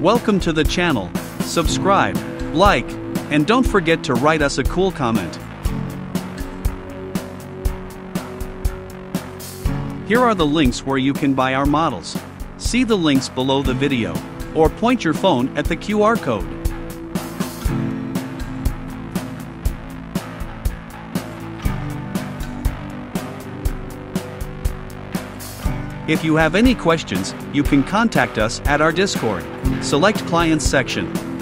Welcome to the channel. Subscribe, like, and don't forget to write us a cool comment. Here are the links where you can buy our models. See the links below the video, or point your phone at the QR code. If you have any questions, you can contact us at our Discord. Select Clients section.